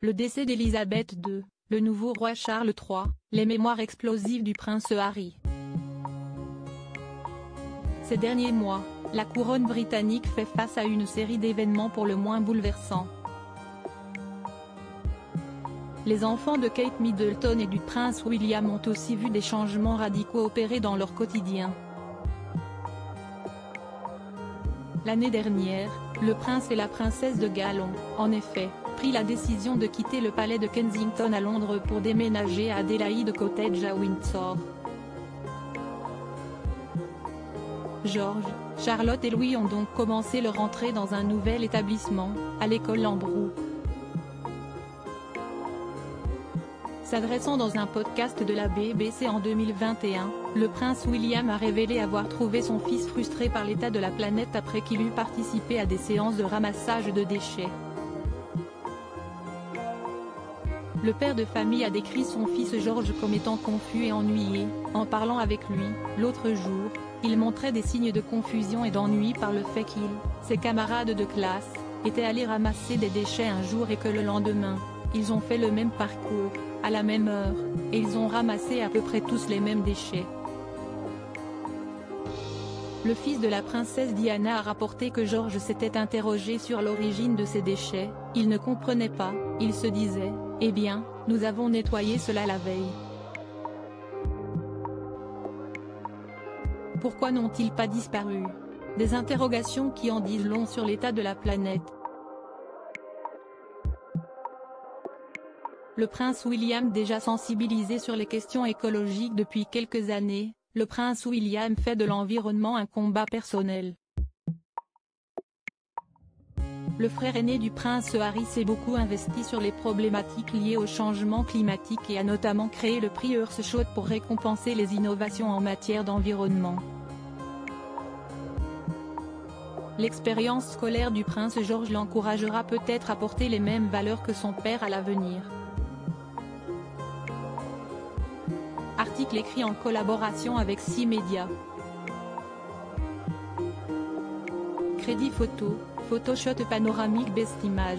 le décès d'Élisabeth II, le nouveau roi Charles III, les mémoires explosives du prince Harry. Ces derniers mois, la couronne britannique fait face à une série d'événements pour le moins bouleversants. Les enfants de Kate Middleton et du prince William ont aussi vu des changements radicaux opérer dans leur quotidien. L'année dernière, le prince et la princesse de Galles ont, en effet, pris la décision de quitter le palais de Kensington à Londres pour déménager à Adelaide Cottage à Windsor. George, Charlotte et Louis ont donc commencé leur entrée dans un nouvel établissement, à l'école Lambroux. S'adressant dans un podcast de la BBC en 2021, le prince William a révélé avoir trouvé son fils frustré par l'état de la planète après qu'il eut participé à des séances de ramassage de déchets. Le père de famille a décrit son fils George comme étant confus et ennuyé, en parlant avec lui, l'autre jour, il montrait des signes de confusion et d'ennui par le fait qu'il, ses camarades de classe, étaient allés ramasser des déchets un jour et que le lendemain, ils ont fait le même parcours, à la même heure, et ils ont ramassé à peu près tous les mêmes déchets. Le fils de la princesse Diana a rapporté que George s'était interrogé sur l'origine de ces déchets, il ne comprenait pas, il se disait, eh bien, nous avons nettoyé cela la veille. Pourquoi n'ont-ils pas disparu? Des interrogations qui en disent long sur l'état de la planète. Le prince William déjà sensibilisé sur les questions écologiques depuis quelques années, le prince William fait de l'environnement un combat personnel. Le frère aîné du prince Harry s'est beaucoup investi sur les problématiques liées au changement climatique et a notamment créé le prix Earthshot pour récompenser les innovations en matière d'environnement. L'expérience scolaire du prince George l'encouragera peut-être à porter les mêmes valeurs que son père à l'avenir. Article écrit en collaboration avec 6 médias. Crédit photo, Photoshop panoramique best image.